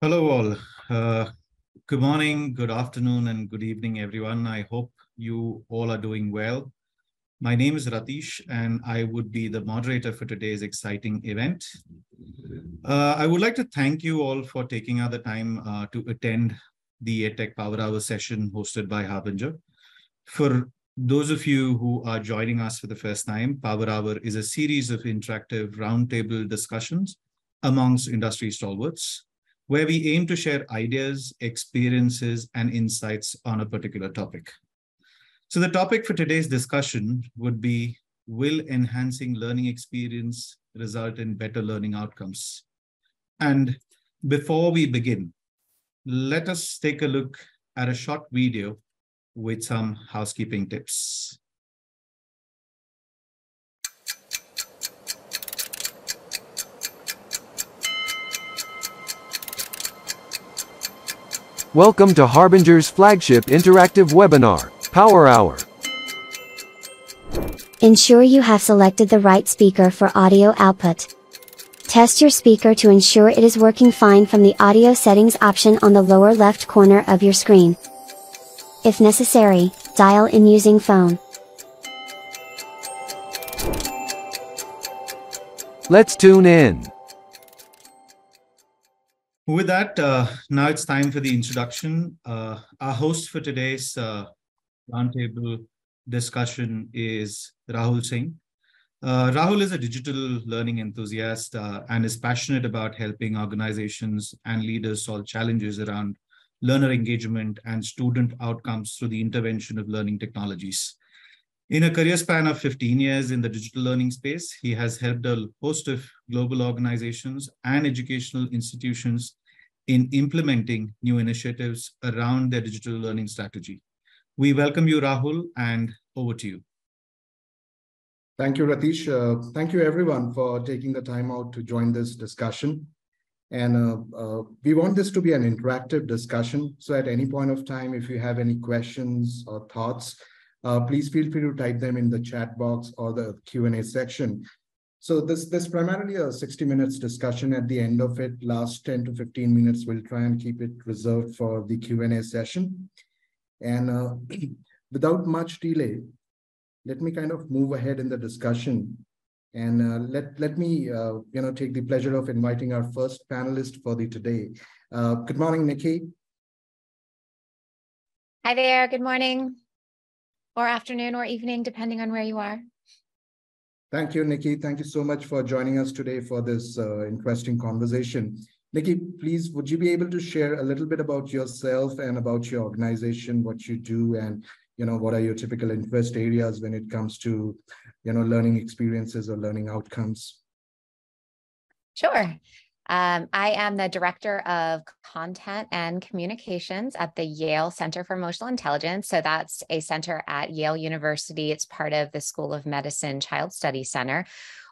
Hello, all. Uh, good morning, good afternoon, and good evening, everyone. I hope you all are doing well. My name is Ratish, and I would be the moderator for today's exciting event. Uh, I would like to thank you all for taking out the time uh, to attend the EdTech Power Hour session hosted by Harbinger. For those of you who are joining us for the first time, Power Hour is a series of interactive roundtable discussions amongst industry stalwarts where we aim to share ideas, experiences, and insights on a particular topic. So the topic for today's discussion would be, will enhancing learning experience result in better learning outcomes? And before we begin, let us take a look at a short video with some housekeeping tips. Welcome to Harbinger's flagship interactive webinar, Power Hour. Ensure you have selected the right speaker for audio output. Test your speaker to ensure it is working fine from the audio settings option on the lower left corner of your screen. If necessary, dial in using phone. Let's tune in. With that, uh, now it's time for the introduction. Uh, our host for today's uh, roundtable discussion is Rahul Singh. Uh, Rahul is a digital learning enthusiast uh, and is passionate about helping organizations and leaders solve challenges around learner engagement and student outcomes through the intervention of learning technologies. In a career span of 15 years in the digital learning space, he has helped a host of global organizations and educational institutions in implementing new initiatives around their digital learning strategy. We welcome you, Rahul, and over to you. Thank you, Ratish. Uh, thank you, everyone, for taking the time out to join this discussion. And uh, uh, we want this to be an interactive discussion. So at any point of time, if you have any questions or thoughts, uh, please feel free to type them in the chat box or the Q&A section. So this this primarily a 60 minutes discussion at the end of it. Last 10 to 15 minutes, we'll try and keep it reserved for the Q&A session. And uh, without much delay, let me kind of move ahead in the discussion. And uh, let, let me uh, you know, take the pleasure of inviting our first panelist for the today. Uh, good morning, Nikki. Hi there, good morning or afternoon or evening, depending on where you are. Thank you, Nikki. Thank you so much for joining us today for this uh, interesting conversation. Nikki, please, would you be able to share a little bit about yourself and about your organization, what you do, and you know what are your typical interest areas when it comes to you know learning experiences or learning outcomes? Sure. Um, I am the director of content and communications at the Yale Center for Emotional Intelligence. So that's a center at Yale University. It's part of the School of Medicine Child Study Center.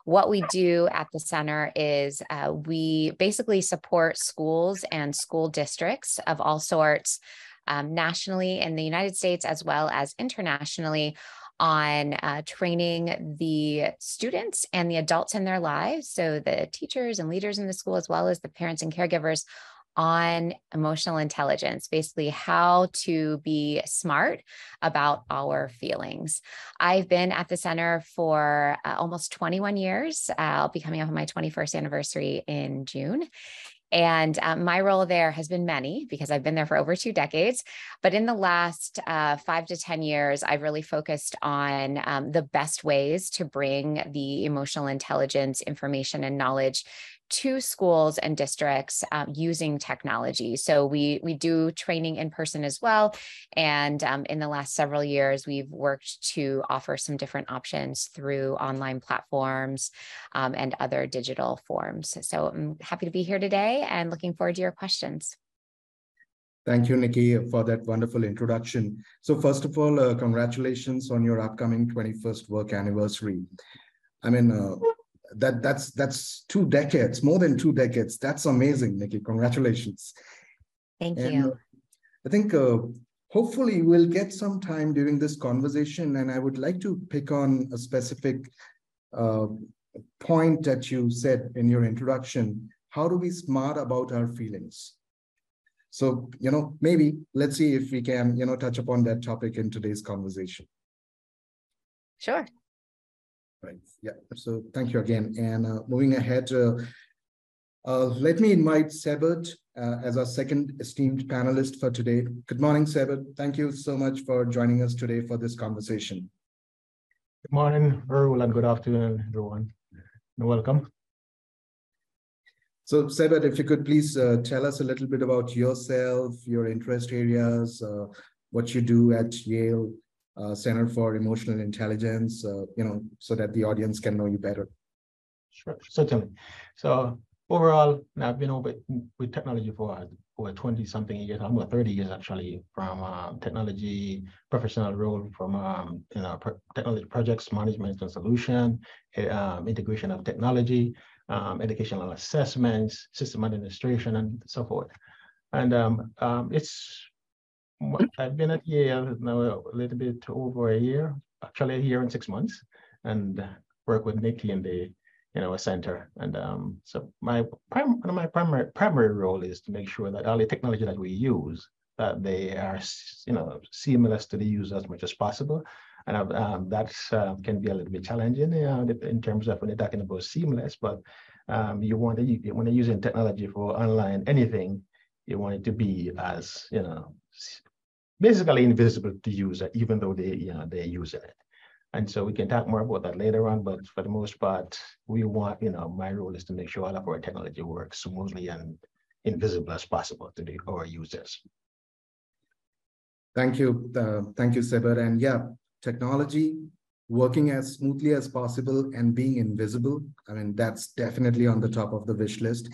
What we do at the center is uh, we basically support schools and school districts of all sorts um, nationally in the United States as well as internationally on uh, training the students and the adults in their lives. So, the teachers and leaders in the school, as well as the parents and caregivers, on emotional intelligence, basically, how to be smart about our feelings. I've been at the center for uh, almost 21 years. I'll be coming up on my 21st anniversary in June. And um, my role there has been many because I've been there for over two decades. But in the last uh, five to 10 years, I've really focused on um, the best ways to bring the emotional intelligence information and knowledge to schools and districts um, using technology. So we we do training in person as well, and um, in the last several years, we've worked to offer some different options through online platforms um, and other digital forms. So I'm happy to be here today and looking forward to your questions. Thank you, Nikki, for that wonderful introduction. So first of all, uh, congratulations on your upcoming 21st work anniversary. I mean, uh, that that's that's two decades, more than two decades. That's amazing, Nikki. Congratulations. Thank and, you. Uh, I think uh, hopefully we'll get some time during this conversation, and I would like to pick on a specific uh, point that you said in your introduction. How do we smart about our feelings? So, you know, maybe let's see if we can, you know, touch upon that topic in today's conversation. Sure. Right. Yeah. So thank you again. And uh, moving ahead, uh, uh, let me invite Sebert uh, as our second esteemed panelist for today. Good morning, Sebert. Thank you so much for joining us today for this conversation. Good morning, Rahul, and good afternoon, everyone. And welcome. So, Sebert, if you could please uh, tell us a little bit about yourself, your interest areas, uh, what you do at Yale uh, Center for Emotional Intelligence, uh, you know, so that the audience can know you better. Sure, certainly. So, overall, I've been over with technology for over 20 something years, I'm almost 30 years actually, from um, technology professional role, from um, you know, technology projects management and solution, um, integration of technology, um, educational assessments, system administration, and so forth. And um, um, it's I've been at Yale now a little bit over a year, actually a year and six months, and work with Nikki in the you know, a center. And um, so my prim- my primary primary role is to make sure that all the technology that we use that they are you know seamless to the user as much as possible. And um, that uh, can be a little bit challenging you know, in terms of when you're talking about seamless, but um, you want to, when you're using technology for online anything, you want it to be as, you know, basically invisible to user, even though they, you know, they're using it. And so we can talk more about that later on, but for the most part, we want, you know, my role is to make sure all of our technology works smoothly and invisible as possible to the, our users. Thank you. Uh, thank you, Sebert. And yeah, technology working as smoothly as possible and being invisible. I mean, that's definitely on the top of the wish list.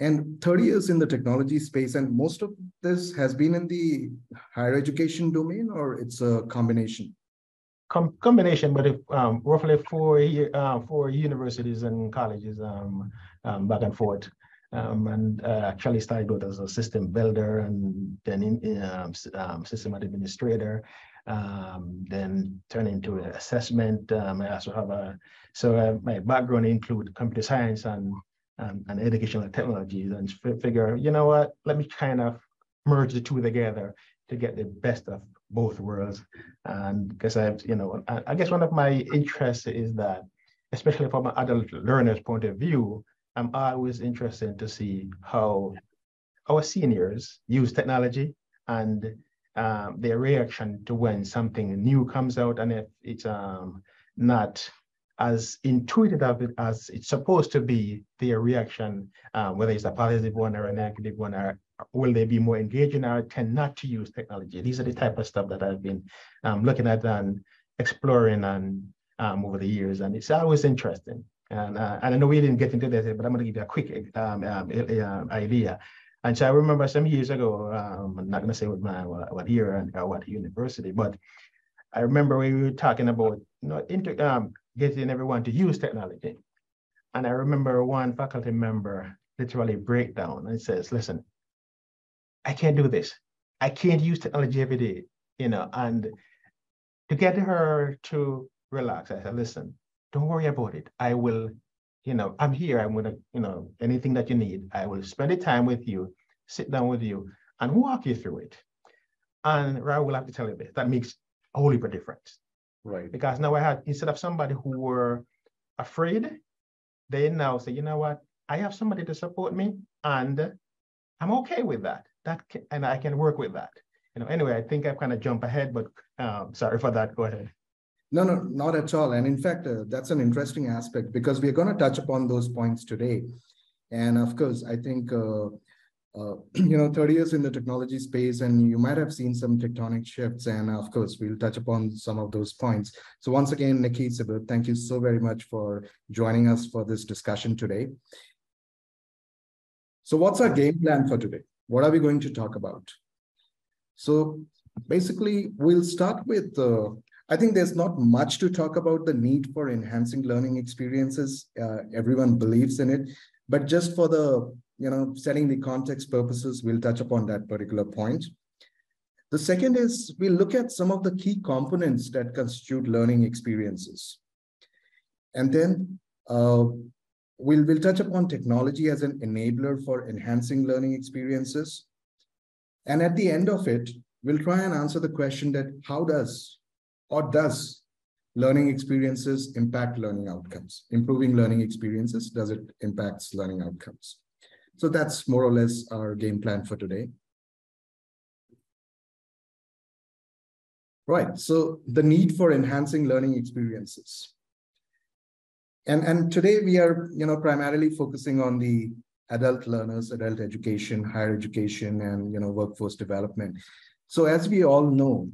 And 30 years in the technology space, and most of this has been in the higher education domain, or it's a combination? com combination, but if, um, roughly four uh, four universities and colleges um, um, back and forth. Um, and uh, actually started out as a system builder and then in, um, um, system administrator, then turn into assessment. I also have a, so uh, my background include computer science and, and educational technologies and figure, you know what, let me kind of merge the two together to get the best of both worlds. And because I've, you know, I, I guess one of my interests is that, especially from an adult learner's point of view, I'm always interested to see how our seniors use technology and um, their reaction to when something new comes out and if it's um, not as intuitive as it's supposed to be, their reaction, um, whether it's a positive one or a negative one, or will they be more engaging or tend not to use technology? These are the type of stuff that I've been um, looking at and exploring and um, over the years, and it's always interesting. And, uh, and I know we didn't get into this, but I'm going to give you a quick um, um, um, idea. And so I remember some years ago, um, I'm not going to say what my what year or what university, but I remember we were talking about you know inter, um, getting everyone to use technology. And I remember one faculty member literally break down and says, listen, I can't do this. I can't use technology every day, you know, and to get her to relax, I said, listen, don't worry about it. I will, you know, I'm here. I'm gonna, you know, anything that you need, I will spend the time with you, sit down with you, and walk you through it. And Ra will have to tell you this. That makes a whole heap of difference. Right. Because now I had instead of somebody who were afraid, they now say, you know what, I have somebody to support me, and I'm okay with that. That can, and I can work with that. You know. Anyway, I think I've kind of jumped ahead, but um, sorry for that. Go ahead. No, no, not at all. And in fact, uh, that's an interesting aspect because we're going to touch upon those points today. And of course, I think uh, uh, you know 30 years in the technology space, and you might have seen some tectonic shifts. And of course, we'll touch upon some of those points. So once again, Nikki Sebert, thank you so very much for joining us for this discussion today. So what's our game plan for today? What are we going to talk about? So basically, we'll start with, uh, I think there's not much to talk about the need for enhancing learning experiences. Uh, everyone believes in it, but just for the, you know, setting the context purposes, we'll touch upon that particular point. The second is we look at some of the key components that constitute learning experiences. And then uh, We'll, we'll touch upon technology as an enabler for enhancing learning experiences. And at the end of it, we'll try and answer the question that how does or does learning experiences impact learning outcomes? Improving learning experiences, does it impacts learning outcomes? So that's more or less our game plan for today. Right, so the need for enhancing learning experiences. And, and today we are, you know, primarily focusing on the adult learners, adult education, higher education, and, you know, workforce development. So as we all know,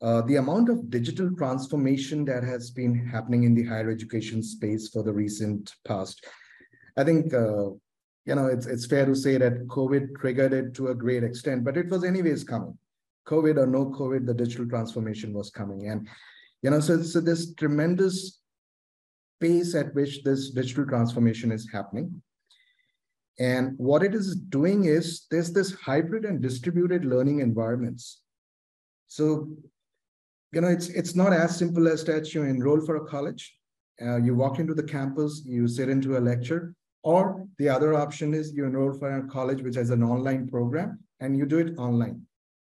uh, the amount of digital transformation that has been happening in the higher education space for the recent past, I think, uh, you know, it's, it's fair to say that COVID triggered it to a great extent, but it was anyways coming. COVID or no COVID, the digital transformation was coming. And, you know, so, so this tremendous pace at which this digital transformation is happening. And what it is doing is there's this hybrid and distributed learning environments. So, you know, it's it's not as simple as that you enroll for a college, uh, you walk into the campus, you sit into a lecture, or the other option is you enroll for a college which has an online program and you do it online.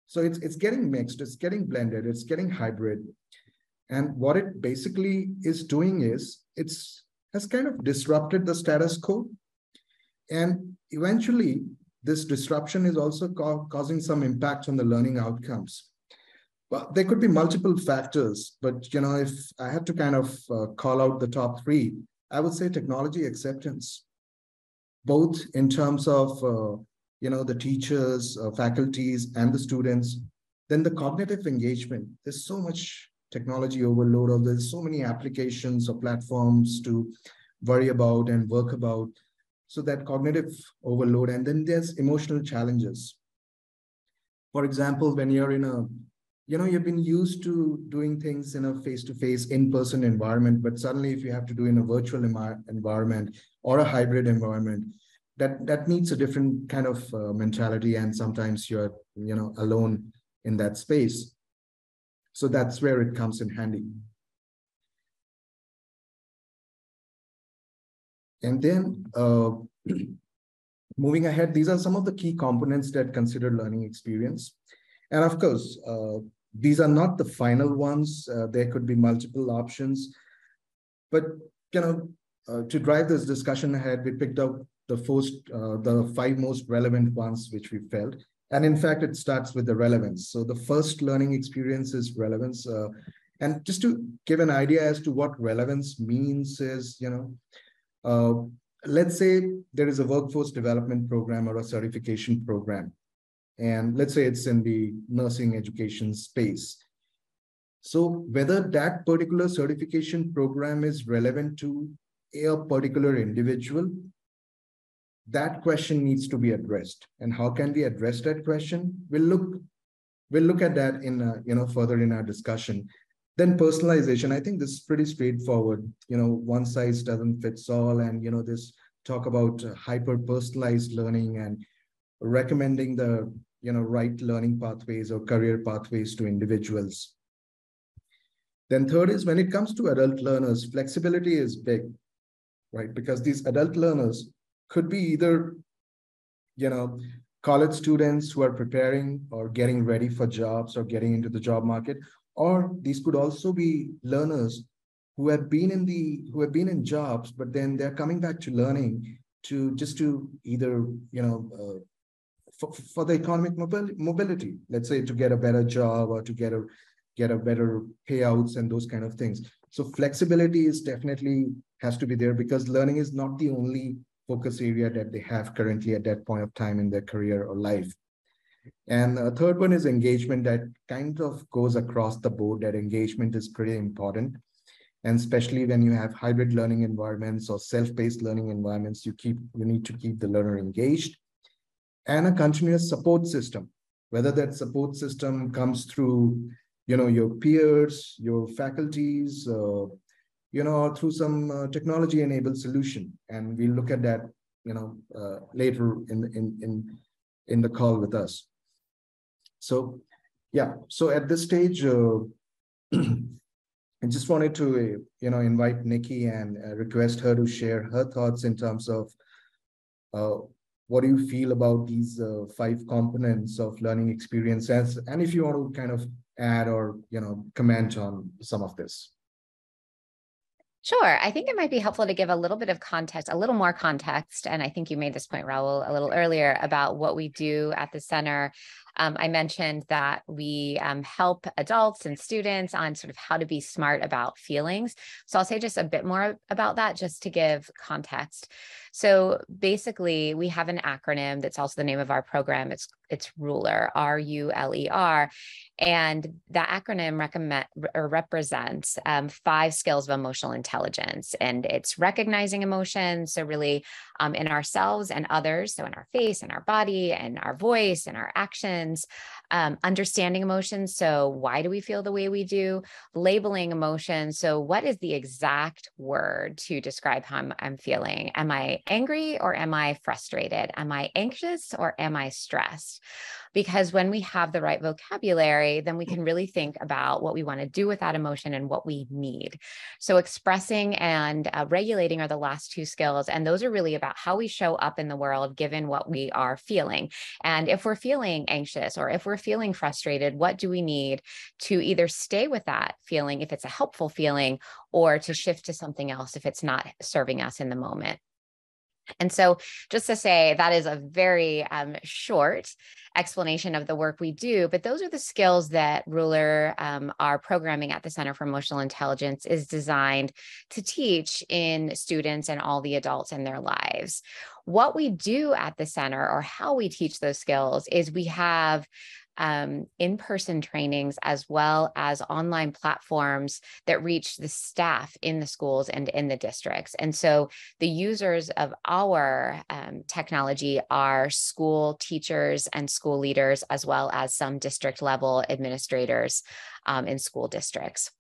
So it's it's getting mixed, it's getting blended, it's getting hybrid. And what it basically is doing is it's has kind of disrupted the status quo. And eventually, this disruption is also ca causing some impact on the learning outcomes. Well, there could be multiple factors, but you know, if I had to kind of uh, call out the top three, I would say technology acceptance, both in terms of uh, you know the teachers, uh, faculties, and the students. Then the cognitive engagement. There's so much technology overload or there's so many applications or platforms to worry about and work about. So that cognitive overload. And then there's emotional challenges. For example, when you're in a, you know, you've been used to doing things in a face-to-face, in-person environment, but suddenly if you have to do in a virtual environment or a hybrid environment, that that needs a different kind of uh, mentality and sometimes you're you know alone in that space so that's where it comes in handy. And then uh, moving ahead, these are some of the key components that consider learning experience. And of course, uh, these are not the final ones. Uh, there could be multiple options. But you know, uh, to drive this discussion ahead, we picked up the first, uh, the five most relevant ones which we felt. And in fact, it starts with the relevance. So the first learning experience is relevance. Uh, and just to give an idea as to what relevance means is, you know, uh, let's say there is a workforce development program or a certification program. And let's say it's in the nursing education space. So whether that particular certification program is relevant to a particular individual that question needs to be addressed. And how can we address that question? We'll look we'll look at that in uh, you know further in our discussion. Then personalization i think this is pretty straightforward. You know one size doesn't fits all. And you know this talk about uh, hyper personalized learning and recommending the you know right learning pathways or career pathways to individuals. Then third is when it comes to adult learners flexibility is big right? Because these adult learners could be either, you know, college students who are preparing or getting ready for jobs or getting into the job market, or these could also be learners who have been in the who have been in jobs, but then they're coming back to learning to just to either you know uh, for, for the economic mobility, let's say to get a better job or to get a get a better payouts and those kind of things. So flexibility is definitely has to be there because learning is not the only focus area that they have currently at that point of time in their career or life. And a third one is engagement that kind of goes across the board, that engagement is pretty important. And especially when you have hybrid learning environments or self-paced learning environments, you keep you need to keep the learner engaged. And a continuous support system, whether that support system comes through you know, your peers, your faculties, uh, you know, through some uh, technology enabled solution. And we'll look at that, you know, uh, later in, in, in, in the call with us. So, yeah, so at this stage, uh, I just wanted to, uh, you know, invite Nikki and uh, request her to share her thoughts in terms of what do you feel about these uh, five components of learning experiences? And if you want to kind of add or you know comment on some of this. Sure. I think it might be helpful to give a little bit of context, a little more context. And I think you made this point, Rahul, a little earlier about what we do at the center. Um, I mentioned that we um, help adults and students on sort of how to be smart about feelings. So I'll say just a bit more about that just to give context. So basically, we have an acronym that's also the name of our program. It's it's Ruler, R U L E R, and that acronym recommend or represents um, five skills of emotional intelligence, and it's recognizing emotions. So really, um, in ourselves and others, so in our face and our body and our voice and our actions, friends um, understanding emotions. So why do we feel the way we do? Labeling emotions. So what is the exact word to describe how I'm, I'm feeling? Am I angry or am I frustrated? Am I anxious or am I stressed? Because when we have the right vocabulary, then we can really think about what we want to do with that emotion and what we need. So, expressing and uh, regulating are the last two skills. And those are really about how we show up in the world given what we are feeling. And if we're feeling anxious or if we're feeling frustrated, what do we need to either stay with that feeling if it's a helpful feeling or to shift to something else if it's not serving us in the moment? And so, just to say, that is a very um, short explanation of the work we do, but those are the skills that Ruler, um, our programming at the Center for Emotional Intelligence, is designed to teach in students and all the adults in their lives. What we do at the center, or how we teach those skills, is we have um, in person trainings as well as online platforms that reach the staff in the schools and in the districts. And so the users of our um, technology are school teachers and school leaders, as well as some district level administrators um, in school districts.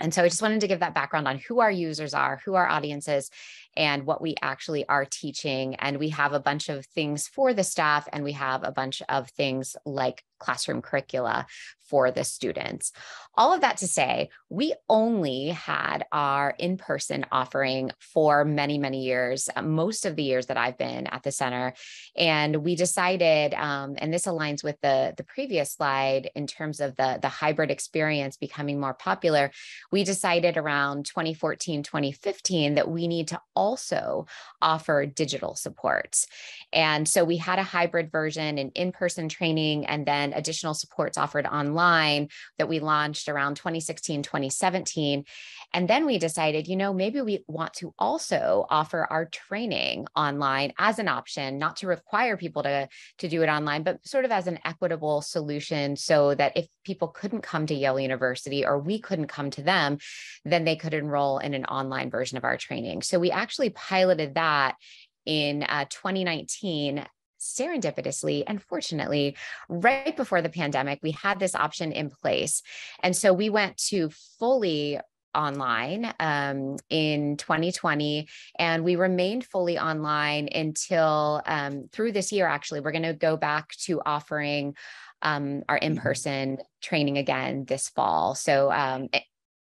And so I just wanted to give that background on who our users are, who our audience is, and what we actually are teaching. And we have a bunch of things for the staff, and we have a bunch of things like classroom curricula for the students. All of that to say, we only had our in person offering for many, many years, uh, most of the years that I've been at the center. And we decided, um, and this aligns with the, the previous slide in terms of the, the hybrid experience becoming more popular. We decided around 2014, 2015 that we need to also offer digital supports. And so we had a hybrid version, an in person training, and then additional supports offered online that we launched around 2016, 2017. And then we decided, you know, maybe we want to also offer our training online as an option, not to require people to, to do it online, but sort of as an equitable solution so that if people couldn't come to Yale University or we couldn't come to them, then they could enroll in an online version of our training. So we actually piloted that in uh, 2019 serendipitously and fortunately, right before the pandemic, we had this option in place. And so we went to fully online um, in 2020 and we remained fully online until um, through this year actually we're going to go back to offering um, our mm-hmm. in-person training again this fall so um,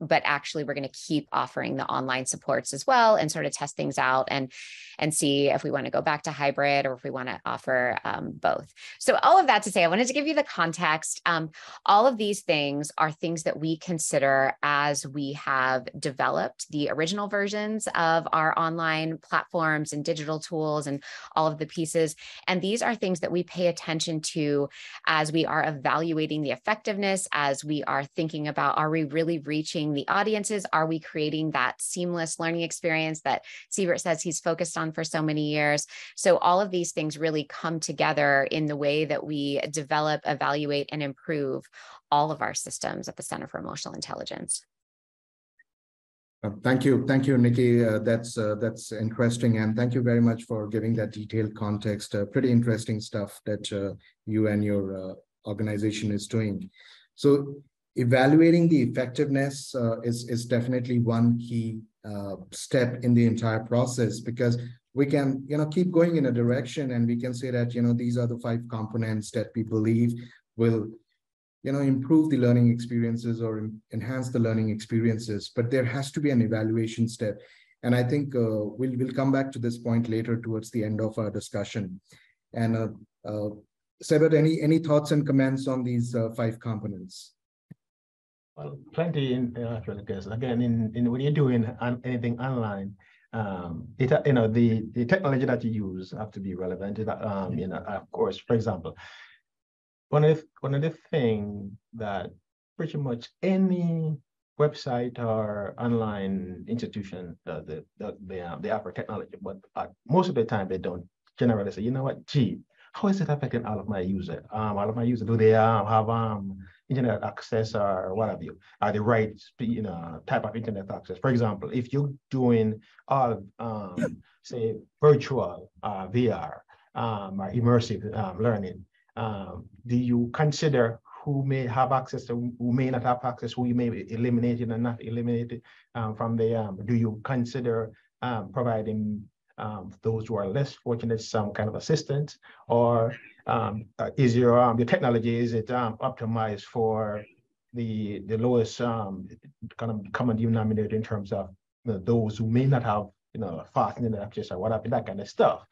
but actually we're going to keep offering the online supports as well and sort of test things out and and see if we want to go back to hybrid or if we want to offer um, both. So all of that to say i wanted to give you the context. Um, all of these things are things that we consider as we have developed the original versions of our online platforms and digital tools and all of the pieces. And these are things that we pay attention to as we are evaluating the effectiveness as we are thinking about are we really reaching the audiences? Are we creating that seamless learning experience that Siebert says he's focused on for so many years? So all of these things really come together in the way that we develop, evaluate, and improve all of our systems at the Center for Emotional Intelligence. Uh, thank you, thank you, Nikki. Uh, that's uh, that's interesting, and thank you very much for giving that detailed context. Uh, pretty interesting stuff that uh, you and your uh, organization is doing. So, evaluating the effectiveness uh, is, is definitely one key uh, step in the entire process because we can you know keep going in a direction and we can say that you know these are the five components that we believe will you know improve the learning experiences or enhance the learning experiences. But there has to be an evaluation step. And i think uh, we'll we'll come back to this point later towards the end of our discussion. And uh, uh, Sebert, any, any thoughts and comments on these uh, five components? Well, plenty in actually, because again, in, in when you're doing anything online, um, it you know the the technology that you use have to be relevant. Um, you know, of course, for example, one of the, one of the things that pretty much any website or online institution, uh, the the the, um, they offer technology, but uh, most of the time they don't generally say, you know what, gee, how is it affecting all of my users? Um, all of my users, do they um, have um internet access or what have you, are the right you know type of internet access. For example, if you're doing all um, say virtual uh, VR um, or immersive um, learning, um, do you consider who may have access to who may not have access, who you may be it and not eliminated um, from the, um, do you consider providing those who are less fortunate some kind of assistance or um, uh, is your um, your technology is it um, optimized for the the lowest um, kind of common denominator in terms of you know, those who may not have you know fast internet access or whatever that kind of stuff,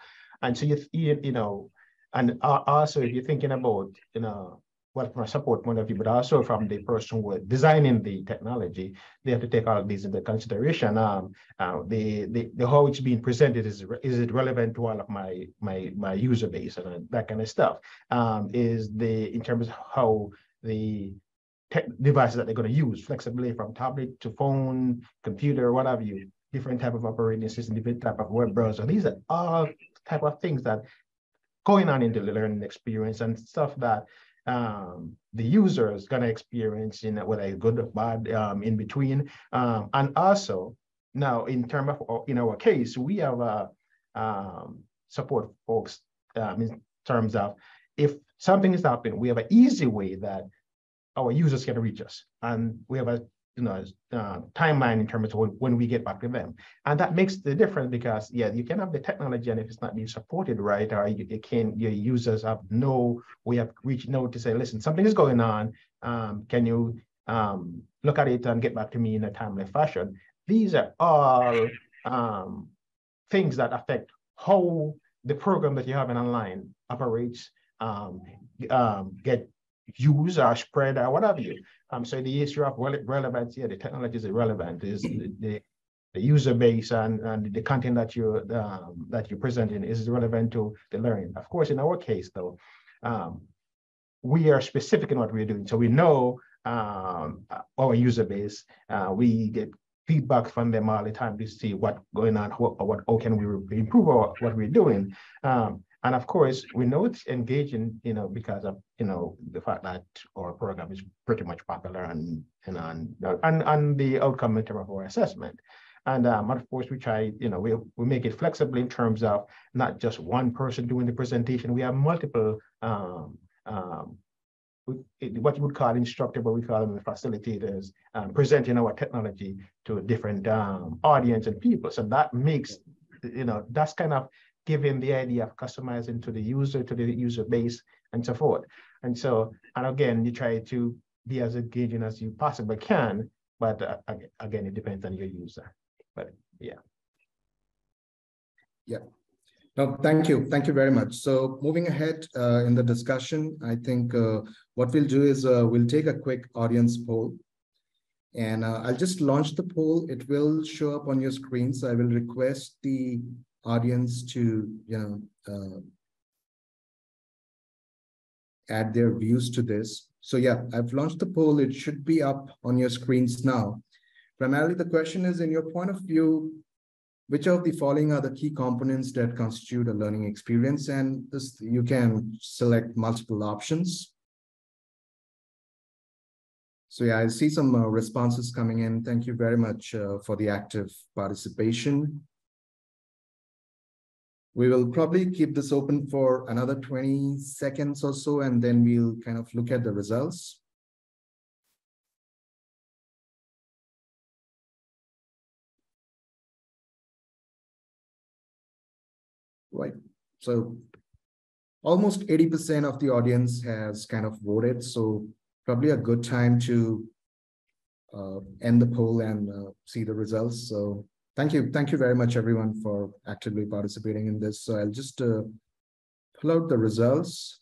and so you you, you know, and also if you're thinking about you know well, from a support point of view, but also from the person who is designing the technology, they have to take all these into consideration. Um, uh, the, the, the how it's being presented is is it relevant to all of my my my user base and that kind of stuff. Um, is the in terms of how the tech devices that they're going to use, flexibly from tablet to phone, computer, whatever you, different type of operating system, different type of web browser. These are all type of things that going on into the learning experience and stuff that um, the user is going to experience in whether good or bad um, in between. Um, and also now in terms of in our case, we have a um, support folks um, in terms of if something is happening, we have an easy way that our users can reach us. And we have a you know, uh, timeline in terms of when, we get back to them. And that makes the difference because, yeah, you can have the technology and if it's not being supported right, or you, can, your users have no way of reaching out to say, listen, something is going on. Um, can you um, look at it and get back to me in a timely fashion? These are all um, things that affect how the program that you have in online operates, um, um, get used or spread or whatever you. Um, so the issue of relevance, yeah, the technology is irrelevant, is the, the, the, user base and, and the content that you um, that you're presenting is relevant to the learning. Of course, in our case though, um, we are specific in what we're doing. So we know um, our user base, uh, we get feedback from them all the time to see what's going on, what, what how can we improve what we're doing. Um, and of course, we know it's engaging, you know, because of, you know, the fact that our program is pretty much popular and, and, and, and, and the outcome in terms of our assessment. And um, of course, we try, you know, we, we make it flexible in terms of not just one person doing the presentation. We have multiple, um, um, what you would call instructor, but we call them the facilitators, um, presenting our technology to a different um, audience and people. So that makes, you know, that's kind of giving the idea of customizing to the user, to the user base, and so forth. And so, and again, you try to be as engaging as you possibly can, but uh, again, it depends on your user. But yeah. Yeah. No, thank you. Thank you very much. So moving ahead uh, in the discussion, I think uh, what we'll do is uh, we'll take a quick audience poll. And uh, I'll just launch the poll. It will show up on your screen. So I will request the audience to you know uh, add their views to this. So yeah, I've launched the poll. It should be up on your screens now. Primarily, the question is, in your point of view, which of the following are the key components that constitute a learning experience? And this you can select multiple options. So yeah, I see some uh, responses coming in. Thank you very much uh, for the active participation. We will probably keep this open for another 20 seconds or so, and then we'll kind of look at the results. Right, so almost 80% of the audience has kind of voted, so probably a good time to uh, end the poll and uh, see the results. So Thank you. Thank you very much, everyone, for actively participating in this. So I'll just uh, pull out the results.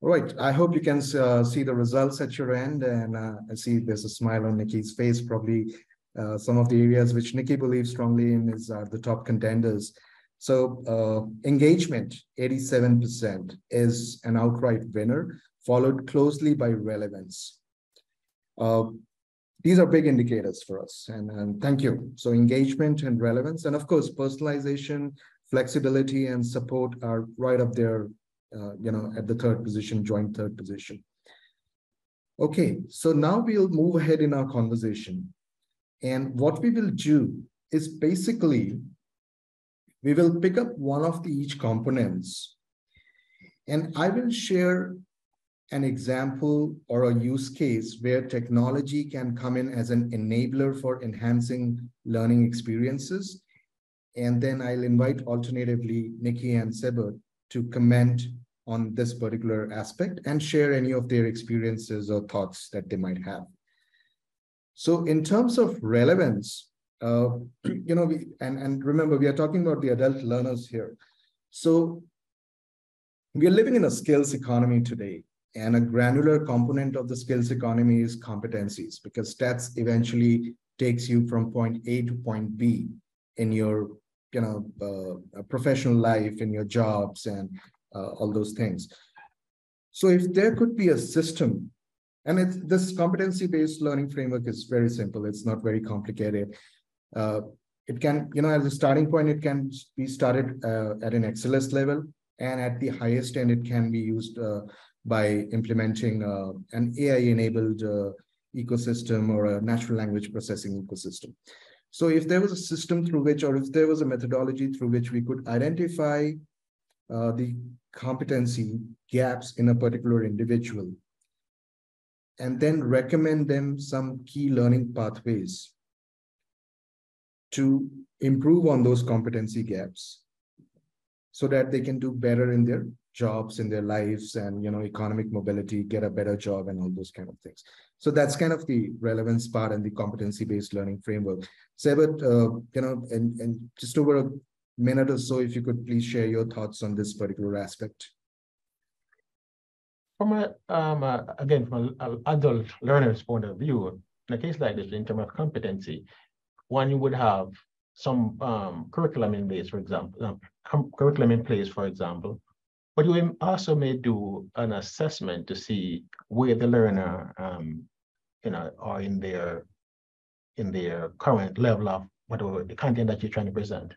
All right, I hope you can uh, see the results at your end and uh, I see there's a smile on Nikki's face, probably uh, some of the areas which Nikki believes strongly in is are the top contenders. So uh, engagement, 87% is an outright winner, followed closely by relevance. Uh, these are big indicators for us and, and thank you. So engagement and relevance, and of course, personalization, flexibility and support are right up there, uh, you know, at the third position, joint third position. Okay, so now we'll move ahead in our conversation. And what we will do is basically, we will pick up one of the each components and I will share an example or a use case where technology can come in as an enabler for enhancing learning experiences. And then I'll invite alternatively Nikki and Sebert to comment on this particular aspect and share any of their experiences or thoughts that they might have. So in terms of relevance, uh, you know, we, and, and remember, we are talking about the adult learners here. So we are living in a skills economy today. And a granular component of the skills economy is competencies, because stats eventually takes you from point A to point B in your you know, uh, professional life, in your jobs, and uh, all those things. So if there could be a system and this competency-based learning framework is very simple. It's not very complicated. Uh, it can, you know, as a starting point, it can be started uh, at an XLS level, and at the highest end, it can be used uh, by implementing uh, an AI-enabled uh, ecosystem or a natural language processing ecosystem. So if there was a system through which, or if there was a methodology through which we could identify uh, the competency gaps in a particular individual and then recommend them some key learning pathways to improve on those competency gaps so that they can do better in their jobs in their lives and you know economic mobility get a better job and all those kind of things. So that's kind of the relevance part and the competency based learning framework. Sebert, uh, you know and, and just over a minute or so if you could please share your thoughts on this particular aspect. From a, um, uh, again, from an adult learner's point of view, in a case like this, in terms of competency, one would have some um, curriculum in place, for example, um, curriculum in place, for example, but you also may do an assessment to see where the learner, um, you know, are in their in their current level of whatever the content that you're trying to present.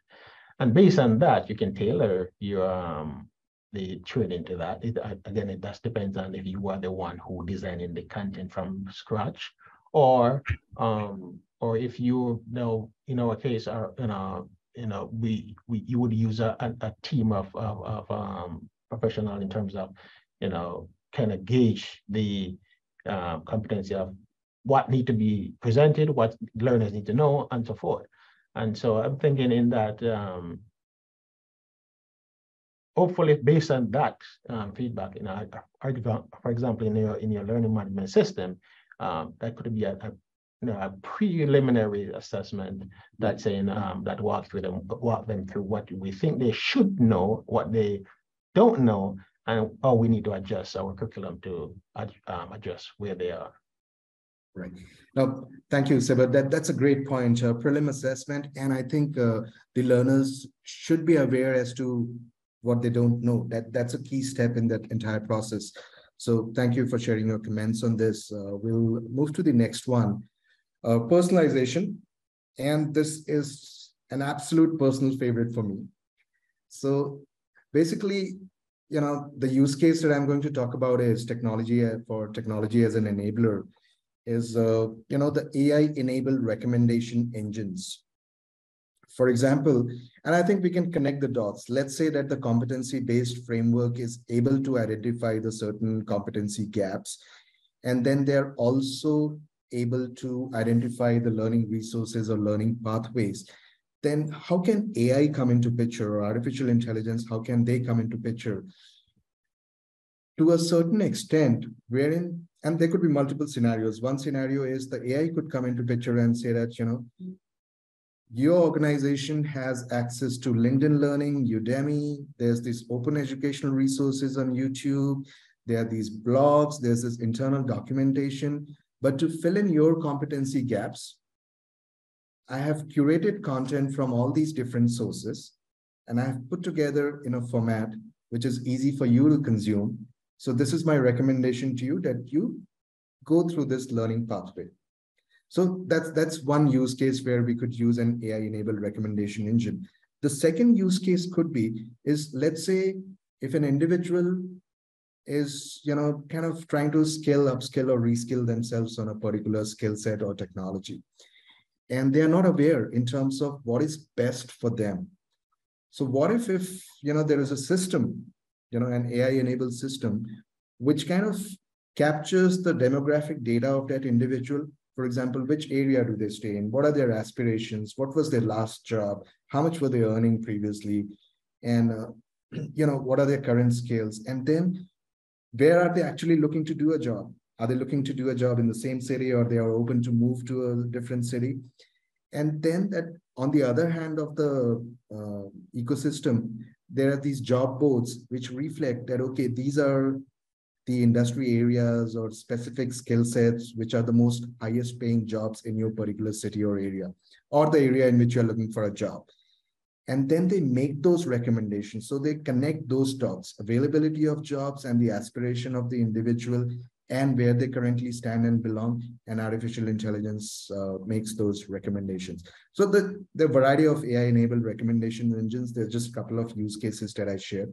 And based on that, you can tailor your um, the training to that. It, again, it just depends on if you are the one who designing the content from scratch, or um, or if you, you know, in our case, are you know, you know, we we you would use a, a, a team of of, of um, professional in terms of, you know, kind of gauge the uh, competency of what need to be presented, what learners need to know, and so forth. And so I'm thinking in that um, hopefully based on that um, feedback, you know, for example, in your in your learning management system, um, that could be a, a, you know, a preliminary assessment that saying um, that walks through them walk them through what we think they should know, what they don't know, and oh, we need to adjust our curriculum to um, adjust where they are. Right. Now, thank you, Sebert. That, that's a great point, uh, prelim assessment. And I think uh, the learners should be aware as to what they don't know. That That's a key step in that entire process. So thank you for sharing your comments on this. Uh, we'll move to the next one, uh, personalization. And this is an absolute personal favorite for me. So basically, you know, the use case that I'm going to talk about is technology uh, for technology as an enabler is, uh, you know, the AI enabled recommendation engines for example, and I think we can connect the dots. Let's say that the competency-based framework is able to identify the certain competency gaps, and then they're also able to identify the learning resources or learning pathways. Then how can AI come into picture or artificial intelligence, how can they come into picture? To a certain extent, wherein, and there could be multiple scenarios. One scenario is the AI could come into picture and say that, you know, your organization has access to LinkedIn Learning, Udemy, there's these open educational resources on YouTube, there are these blogs, there's this internal documentation. But to fill in your competency gaps, I have curated content from all these different sources, and I have put together in a format which is easy for you to consume. So this is my recommendation to you that you go through this learning pathway. So that's that's one use case where we could use an AI-enabled recommendation engine. The second use case could be is let's say if an individual is you know kind of trying to skill upskill or reskill themselves on a particular skill set or technology and they are not aware in terms of what is best for them. So what if if you know there is a system you know an ai enabled system which kind of captures the demographic data of that individual? For example which area do they stay in? What are their aspirations? What was their last job? How much were they earning previously? And uh, you know what are their current skills? And then where are they actually looking to do a job? Are they looking to do a job in the same city or they are open to move to a different city? And then that on the other hand of the uh, ecosystem, there are these job boards which reflect that, okay, these are the industry areas or specific skill sets which are the most highest paying jobs in your particular city or area or the area in which you're looking for a job and then they make those recommendations. So they connect those dots, availability of jobs and the aspiration of the individual and where they currently stand and belong, and artificial intelligence uh, makes those recommendations. So the, the variety of AI-enabled recommendation engines, there's just a couple of use cases that I share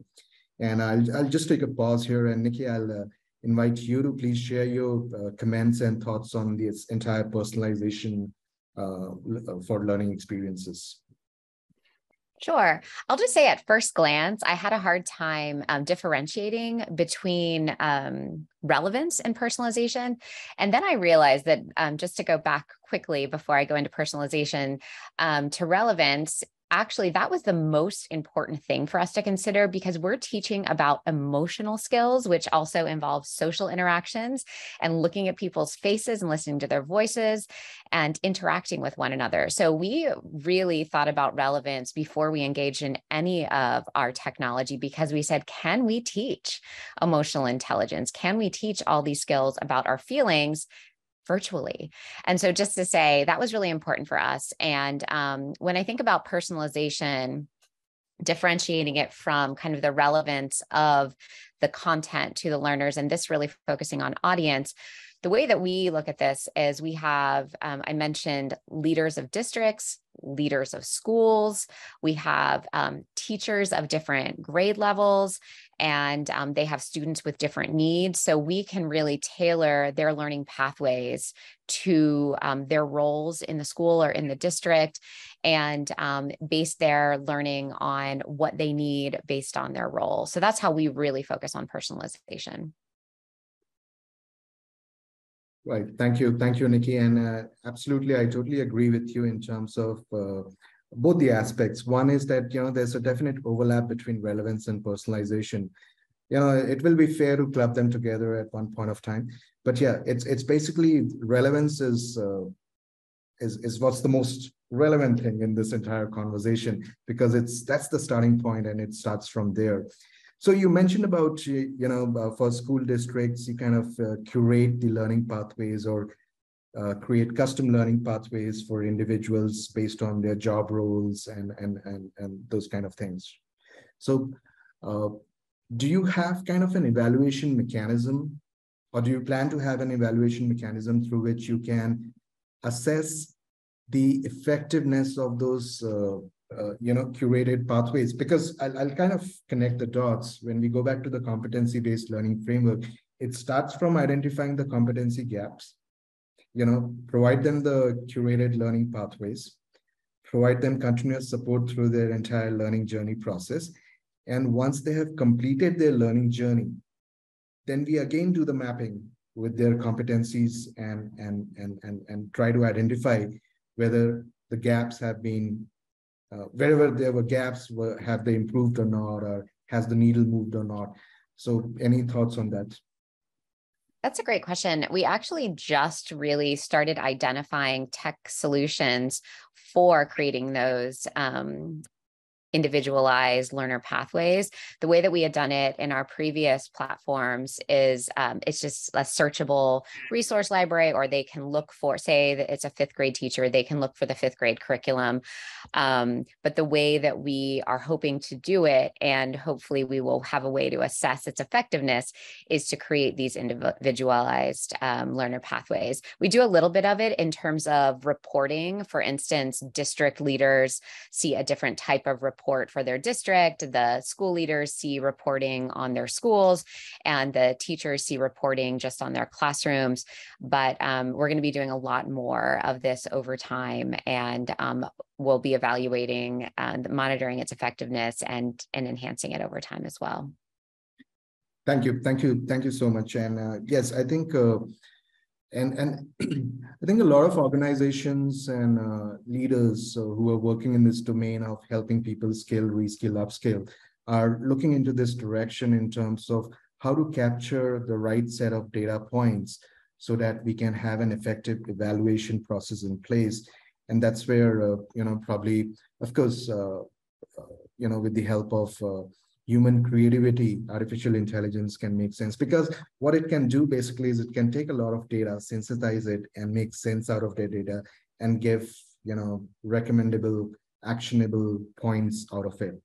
And I'll, I'll just take a pause here, and Nikki, I'll uh, invite you to please share your uh, comments and thoughts on this entire personalization uh, for learning experiences. Sure. I'll just say at first glance, I had a hard time um, differentiating between um, relevance and personalization. And then I realized that um, just to go back quickly before I go into personalization um, to relevance, actually that was the most important thing for us to consider because we're teaching about emotional skills which also involves social interactions and looking at people's faces and listening to their voices and interacting with one another. So we really thought about relevance before we engaged in any of our technology because we said can we teach emotional intelligence? Can we teach all these skills about our feelings virtually. And so, just to say, that was really important for us. And um, when I think about personalization, differentiating it from kind of the relevance of the content to the learners, and this really focusing on audience. The way that we look at this is we have, um, I mentioned leaders of districts, leaders of schools, we have um, teachers of different grade levels, and um, they have students with different needs. So we can really tailor their learning pathways to um, their roles in the school or in the district and um, base their learning on what they need based on their role. So that's how we really focus on personalization. Right. Thank you. Thank you, Nikki. And uh, absolutely, I totally agree with you in terms of uh, both the aspects. One is that, you know, there's a definite overlap between relevance and personalization. You know, it will be fair to club them together at one point of time. But yeah, it's it's basically relevance is uh, is is what's the most relevant thing in this entire conversation because it's that's the starting point and it starts from there. So you mentioned about you know uh, for school districts you kind of uh, curate the learning pathways or uh, create custom learning pathways for individuals based on their job roles and and and, and those kind of things. So uh, do you have kind of an evaluation mechanism or do you plan to have an evaluation mechanism through which you can assess the effectiveness of those uh, uh, you know curated pathways? Because I'll, I'll kind of connect the dots. When we go back to the competency based learning framework it starts from identifying the competency gaps you know, provide them the curated learning pathways, provide them continuous support through their entire learning journey process. And once they have completed their learning journey, then we again do the mapping with their competencies and, and, and, and, and try to identify whether the gaps have been, uh, wherever there were gaps, were, have they improved or not, or has the needle moved or not. So any thoughts on that? That's a great question. We actually just really started identifying tech solutions for creating those um, individualized learner pathways. The way that we had done it in our previous platforms is um, it's just a searchable resource library, or they can look for, say, that it's a fifth grade teacher, they can look for the fifth grade curriculum. Um, but the way that we are hoping to do it, and hopefully we will have a way to assess its effectiveness, is to create these individualized um, learner pathways. We do a little bit of it in terms of reporting. For instance, district leaders see a different type of report report for their district, the school leaders see reporting on their schools, and the teachers see reporting just on their classrooms. But um, we're going to be doing a lot more of this over time, and um, we'll be evaluating and monitoring its effectiveness and, and enhancing it over time as well. Thank you, thank you, thank you so much. And uh, yes, I think uh, and and I think a lot of organizations and uh, leaders uh, who are working in this domain of helping people scale, reskill, upscale are looking into this direction in terms of how to capture the right set of data points so that we can have an effective evaluation process in place. And that's where, uh, you know, probably, of course, uh, uh, you know, with the help of uh, human creativity, artificial intelligence can make sense because what it can do basically is it can take a lot of data, synthesize it and make sense out of the data and give, you know, recommendable, actionable points out of it.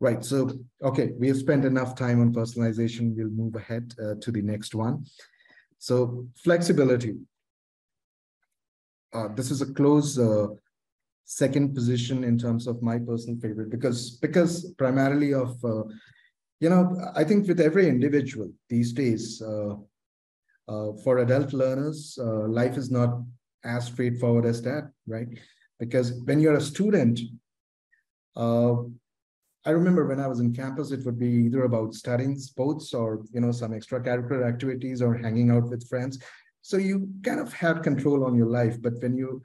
Right, so, okay, we have spent enough time on personalization. We'll move ahead uh, to the next one. So flexibility. Uh, this is a close uh, second position in terms of my personal favorite because because primarily of uh, you know i think with every individual these days uh, uh, for adult learners uh, life is not as straightforward as that right? Because when you're a student uh, i remember when i was in campus it would be either about studying sports or you know some extracurricular activities or hanging out with friends. So you kind of have control on your life but when you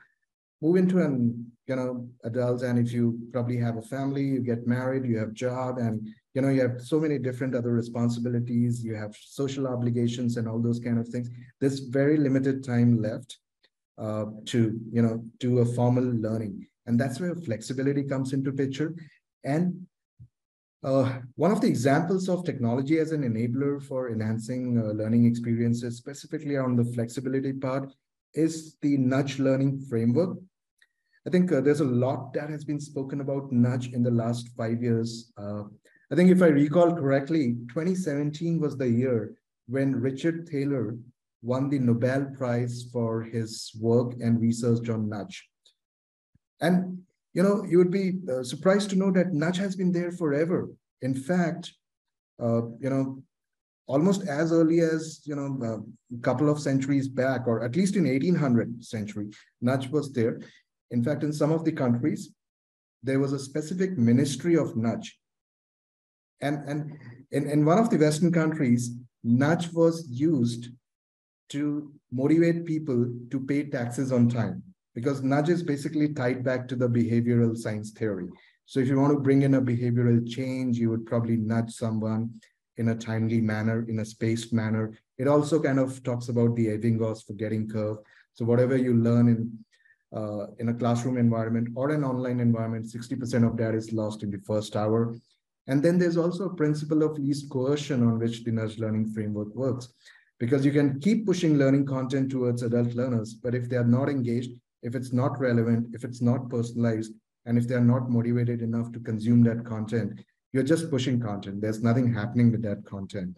move into an you know adults and if you probably have a family you get married you have job and you know you have so many different other responsibilities you have social obligations and all those kind of things. There's very limited time left uh, to you know do a formal learning. And that's where flexibility comes into picture. And uh, one of the examples of technology as an enabler for enhancing uh, learning experiences specifically on the flexibility part is the nudge learning framework I think uh, there's a lot that has been spoken about nudge in the last five years. Uh, I think if I recall correctly, 2017 was the year when Richard Thaler won the Nobel Prize for his work and research on nudge. And you know, you would be uh, surprised to know that nudge has been there forever. In fact, uh, you know, almost as early as you know a couple of centuries back, or at least in 1800 century, nudge was there. In fact, in some of the countries, there was a specific ministry of nudge. And, and in, in one of the Western countries, nudge was used to motivate people to pay taxes on time because nudge is basically tied back to the behavioral science theory. So if you want to bring in a behavioral change, you would probably nudge someone in a timely manner, in a spaced manner. It also kind of talks about the Ebbinghaus forgetting curve. So whatever you learn in uh, in a classroom environment or an online environment, 60% of that is lost in the first hour. And then there's also a principle of least coercion on which the nudge learning framework works. Because you can keep pushing learning content towards adult learners, but if they are not engaged, if it's not relevant, if it's not personalized, and if they're not motivated enough to consume that content, you're just pushing content. There's nothing happening with that content.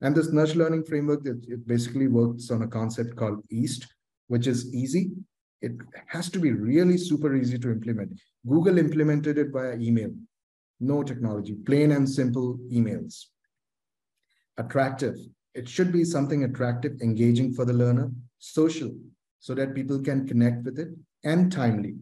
And this nudge learning framework, it, it basically works on a concept called EAST, which is easy, it has to be really super easy to implement. Google implemented it via email. No technology, plain and simple emails. Attractive. It should be something attractive, engaging for the learner, social, so that people can connect with it, and timely.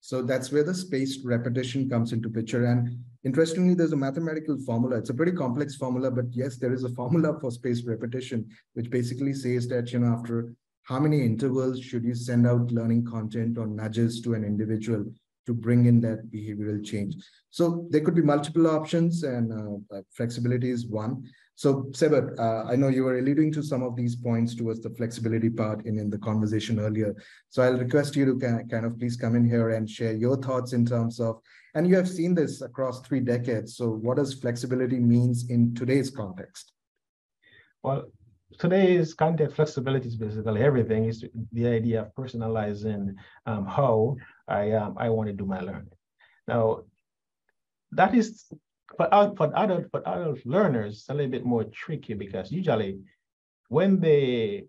So that's where the spaced repetition comes into picture. And interestingly, there's a mathematical formula. It's a pretty complex formula, but yes, there is a formula for spaced repetition, which basically says that, you know, after how many intervals should you send out learning content or nudges to an individual to bring in that behavioral change? So there could be multiple options and uh, flexibility is one. So Sebert, uh, I know you were alluding to some of these points towards the flexibility part in, in the conversation earlier. So I'll request you to kind of please come in here and share your thoughts in terms of, and you have seen this across three decades. So what does flexibility means in today's context? Well, today's context flexibility is basically everything is the idea of personalizing um, how I, um, I want to do my learning. Now, that is for, for adult for adult learners it's a little bit more tricky because usually when they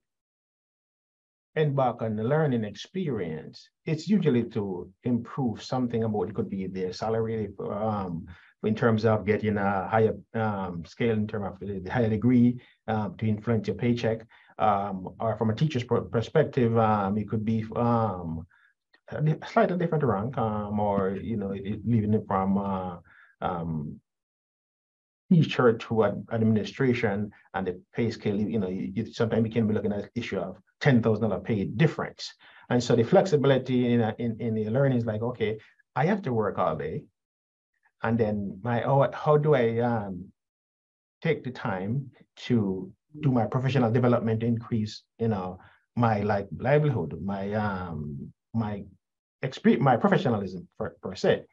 embark on the learning experience, it's usually to improve something about it could be their salary um, in terms of getting a higher um, scale in terms of the higher degree um, to influence your paycheck. Um, or from a teacher's perspective, um, it could be um, a slightly different rank or, you know, leaving it from uh, teacher to administration and the pay scale, you know, you, you sometimes you can be looking at issue of $10,000 pay difference. And so the flexibility in, in, in the learning is like, okay, I have to work all day. And then my, oh, how do I um, take the time to do my professional development, increase, you know, my like livelihood, my um, my experience, my professionalism per, per se.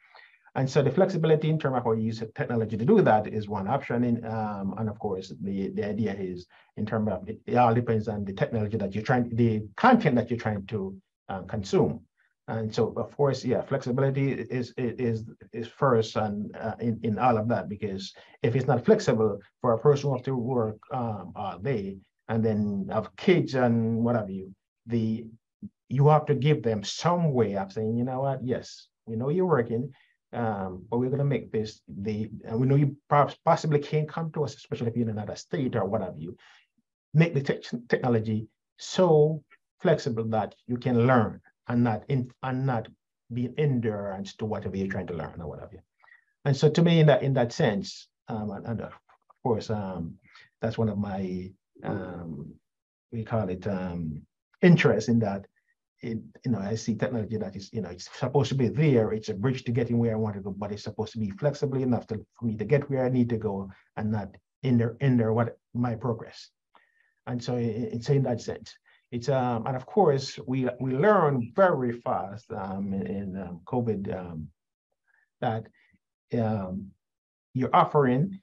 And so the flexibility in terms of how you use technology to do that is one option. In, um, and of course, the, the idea is in terms of it, it, all depends on the technology that you're trying, the content that you're trying to uh, consume. And so, of course, yeah, flexibility is is is first and uh, in in all of that because if it's not flexible for a person who have to work um, all day and then have kids and what have you, the you have to give them some way of saying, you know what, yes, we know you're working, um, but we're going to make this the and we know you perhaps possibly can't come to us, especially if you're in another state or whatever you. Make the te technology so flexible that you can learn and not in and not be endurance to whatever you're trying to learn or whatever. And so to me, in that in that sense, um, and, and, of course, um, that's one of my um, we call it um, interest in that. It, you know, I see technology that is, you know, it's supposed to be there. It's a bridge to getting where I want to go, but it's supposed to be flexible enough to, for me to get where I need to go and not hinder hinder what my progress. And so it, it's in that sense. It's um, and of course we we learn very fast um, in, in um, COVID um, that um, you're offering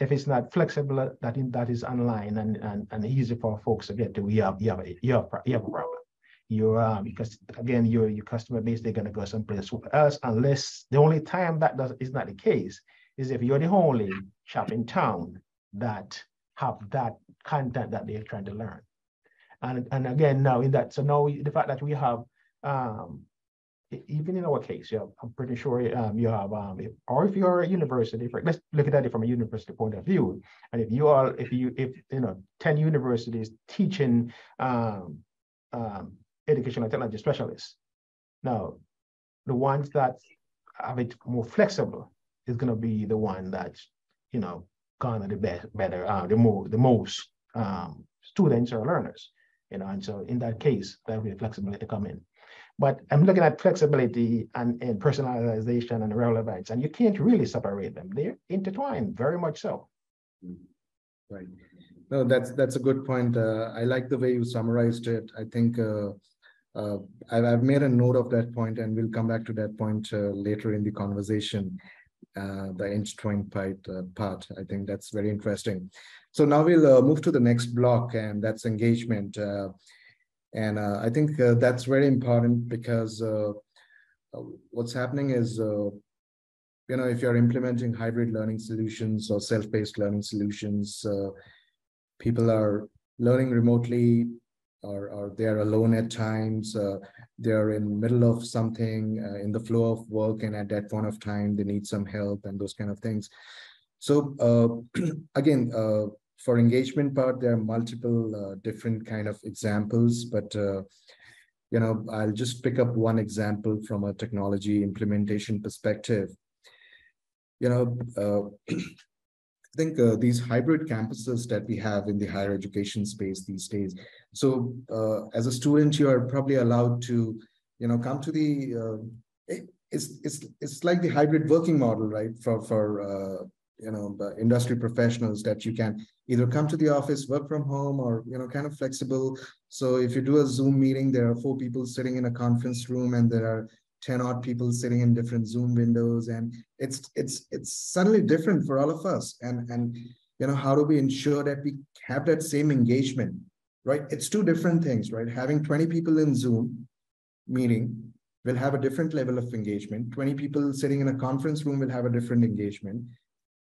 if it's not flexible that in, that is online and, and and easy for folks to get to you have you have a, you have, you have a problem. You um, because again your your customer base they're gonna go someplace else unless the only time that does is not the case is if you're the only shop in town that have that content that they're trying to learn. And, and again, now in that, so now the fact that we have, um, even in our case, yeah, I'm pretty sure um, you have, um, if, or if you're a university, for, let's look at it from a university point of view. And if you are, if you, if, you know, 10 universities teaching um, um, educational technology specialists, now the ones that have it more flexible is going to be the one that, you know, garner the best, better, uh, the more, the most um, students or learners you know, and so in that case, there will be flexibility come in. But I'm looking at flexibility and, and personalization and relevance, and you can't really separate them. They're intertwined, very much so. Mm-hmm. Right. No, that's that's a good point. Uh, I like the way you summarized it. I think uh, uh, I've, I've made a note of that point, and we'll come back to that point uh, later in the conversation. Uh, the intertwined part, uh, part. I think that's very interesting. So now we'll uh, move to the next block, and that's engagement. Uh, and uh, I think uh, that's very important because uh, uh, what's happening is, you know, if you're implementing hybrid learning solutions or self-paced learning solutions, people are learning remotely or, or they're alone at times. they're in middle of something in the flow of work, and at that point of time, they need some help and those kind of things. So again, for engagement part, there are multiple uh, different kind of examples, but uh, you know, I'll just pick up one example from a technology implementation perspective. You know, uh, I think uh, these hybrid campuses that we have in the higher education space these days. So uh, as a student, you are probably allowed to, you know, come to the, uh, it's, it's, it's like the hybrid working model, right? For, for you know, industry professionals that you can either come to the office, work from home, or, you know, kind of flexible. So if you do a Zoom meeting, there are four people sitting in a conference room and there are 10 odd people sitting in different Zoom windows. And it's, it's, it's suddenly different for all of us. And, and, you know, how do we ensure that we have that same engagement, right? It's two different things, right? Having 20 people in Zoom meeting will have a different level of engagement. 20 people sitting in a conference room will have a different engagement.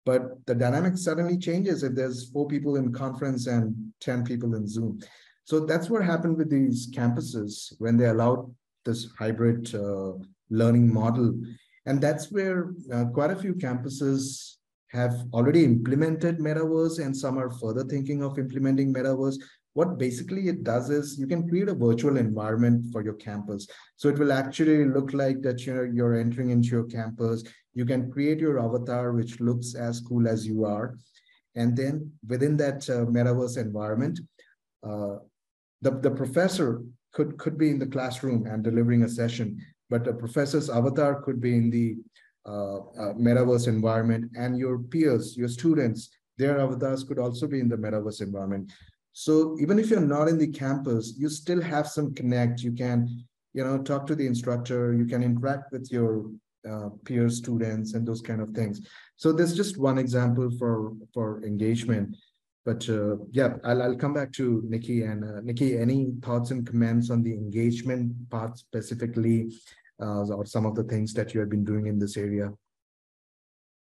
But the dynamic suddenly changes if there's four people in conference and 10 people in Zoom. So that's what happened with these campuses when they allowed this hybrid uh, learning model. And that's where uh, quite a few campuses have already implemented metaverse and some are further thinking of implementing metaverse what basically it does is you can create a virtual environment for your campus. So it will actually look like that you're, you're entering into your campus. You can create your avatar, which looks as cool as you are. And then within that uh, metaverse environment, uh, the, the professor could, could be in the classroom and delivering a session, but the professor's avatar could be in the uh, uh, metaverse environment and your peers, your students, their avatars could also be in the metaverse environment. So even if you're not in the campus, you still have some connect. You can, you know, talk to the instructor. You can interact with your uh, peer students and those kind of things. So there's just one example for for engagement. But uh, yeah, I'll, I'll come back to Nikki and uh, Nikki. Any thoughts and comments on the engagement part specifically, uh, or some of the things that you have been doing in this area?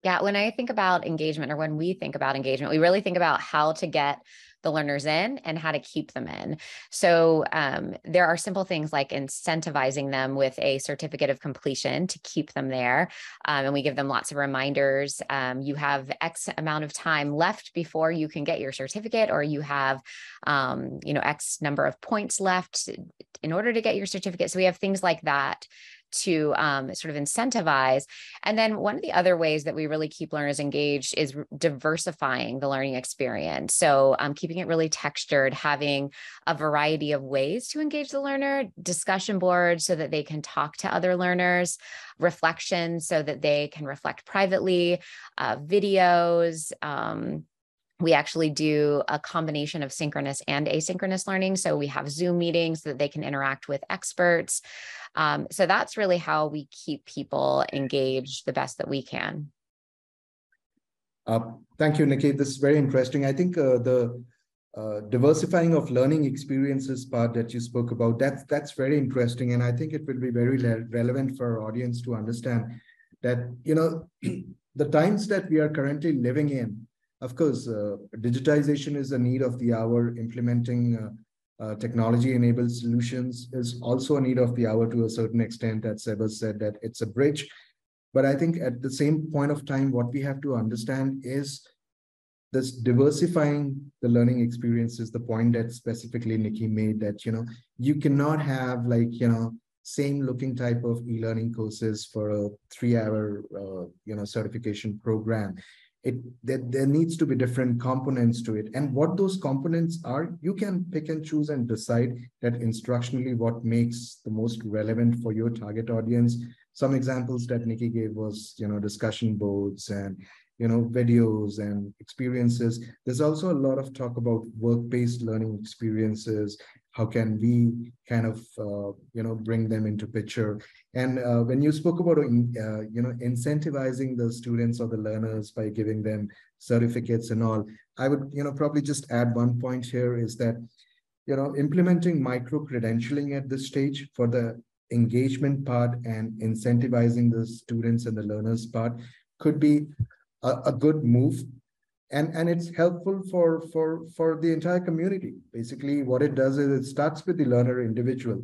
Yeah, when I think about engagement, or when we think about engagement, we really think about how to get the learners in and how to keep them in. So um, there are simple things like incentivizing them with a certificate of completion to keep them there. Um, and we give them lots of reminders. Um, you have X amount of time left before you can get your certificate, or you have, um, you know, X number of points left in order to get your certificate. So we have things like that to um, sort of incentivize. And then one of the other ways that we really keep learners engaged is diversifying the learning experience. So um, keeping it really textured, having a variety of ways to engage the learner, discussion boards so that they can talk to other learners, reflections so that they can reflect privately, uh, videos. Um, we actually do a combination of synchronous and asynchronous learning. So we have Zoom meetings so that they can interact with experts. Um, so that's really how we keep people engaged the best that we can. Uh, thank you, Nikki. This is very interesting. I think uh, the uh, diversifying of learning experiences part that you spoke about, that's, that's very interesting. And I think it will be very relevant for our audience to understand that, you know, the times that we are currently living in, of course, uh, digitization is a need of the hour, implementing uh, uh, technology-enabled solutions is also a need of the hour to a certain extent, that Sebert said that it's a bridge. But I think at the same point of time, what we have to understand is this diversifying the learning experience is the point that specifically Nikki made that, you know, you cannot have like, you know, same looking type of e-learning courses for a three hour, uh, you know, certification program it there, there needs to be different components to it. And what those components are you can pick and choose and decide that instructionally what makes the most relevant for your target audience. Some examples that nikki gave was you know discussion boards and you know videos and experiences. There's also a lot of talk about work-based learning experiences how can we kind of uh, you know bring them into picture? And uh, when you spoke about uh, you know incentivizing the students or the learners by giving them certificates and all i would you know probably just add one point here is that you know implementing micro credentialing at this stage for the engagement part and incentivizing the students and the learners part could be a, a good move and and it's helpful for for for the entire community. Basically what it does is it starts with the learner individual